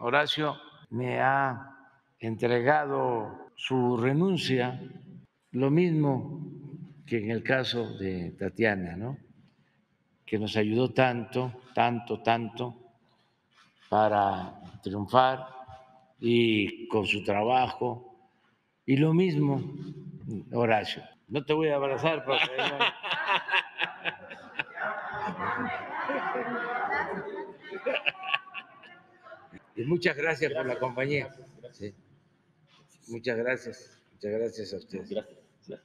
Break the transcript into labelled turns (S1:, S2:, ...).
S1: Horacio me ha entregado su renuncia, lo mismo que en el caso de Tatiana, ¿no? que nos ayudó tanto, tanto, tanto para triunfar y con su trabajo. Y lo mismo, Horacio. No te voy a abrazar porque... Y muchas gracias por la compañía. Sí. Muchas gracias. Muchas gracias a ustedes.
S2: Gracias.